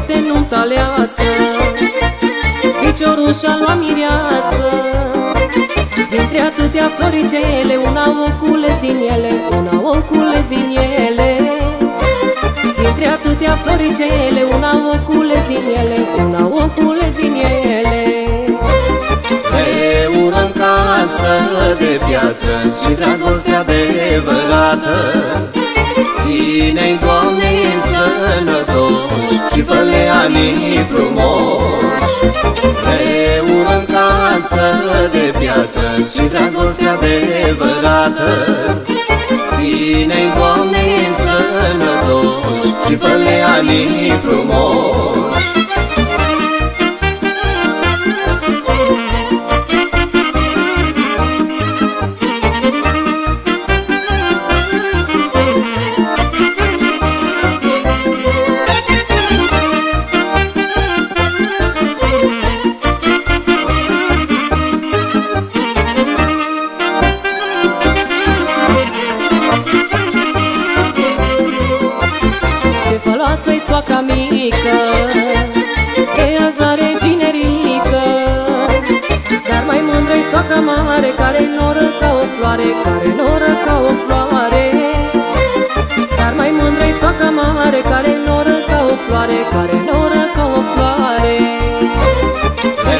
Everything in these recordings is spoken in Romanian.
este nunta aleasă Ficiorul și-a luat mireasă. Dintre atâtea floricele Una o cules din ele Una o cules din ele. Dintre atâtea floricele Una o cules din ele Una o cules din ele. Euro în casă de piatră Și dragostea adevărată Ține-i și dragostea adevărată. Ține-i, Doamne, sănătoși și fă-le anii frumoși făloasă-i soacra mică E azare ginerică Dar mai mândră-i soacra mare Care-i noră ca o floare Care noră ca o floare. Dar mai mândră-i soacra mare Care-i noră ca o floare Care noră ca o floare. Pe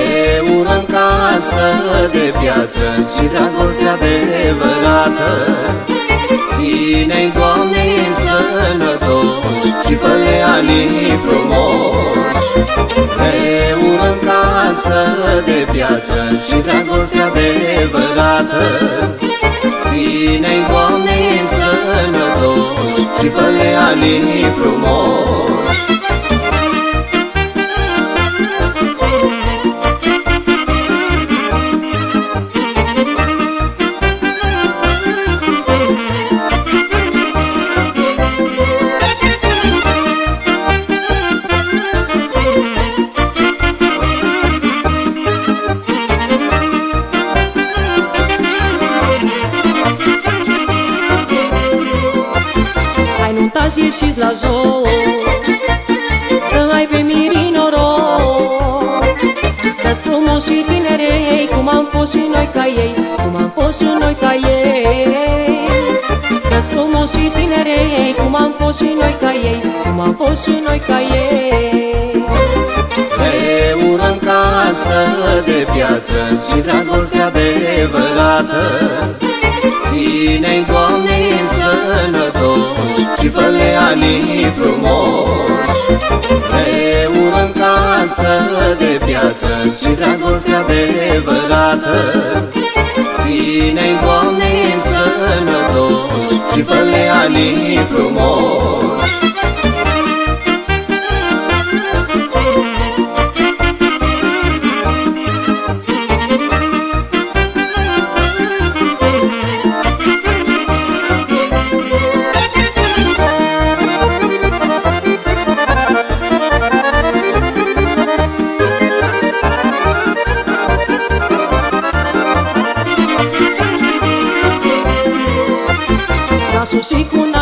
ură în casă de piatră Și dragostea adevărată Ține-i, Doamne, casă de piatră Și dragostea adevărată Ține-i, Doamne, sănătoși Și fă-le anii frumoși și ieșiți la joc Să ai pe mirii noroc că frumos și tinerei Cum am fost și noi ca ei Cum am fost și noi ca ei. Că frumos și tinerei Cum am fost și noi ca ei Cum am fost și noi ca ei. Pe ură în casă de piatră Și dragostea adevărată. Ține-i, Doamne, sănătoși Și fă-le anii frumoși Pe ură în casă de piatră Și dragostea adevărată. Ține-i, Doamne, sănătoși Și fă-le anii frumoși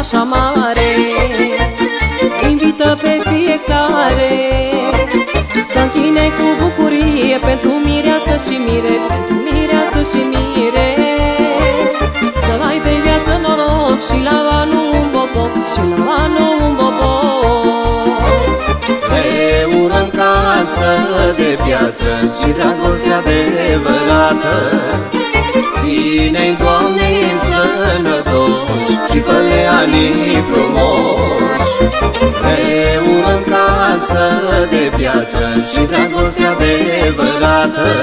și cu nașa mare. Invită pe fiecare să întine cu bucurie Pentru mireasă și mire Pentru mireasă și mire. Să ai pe viață noroc Și la anul un boboc Și la anul un boboc Pe ură în casă de piatră Și dragostea adevărată. Ține-i, adevărată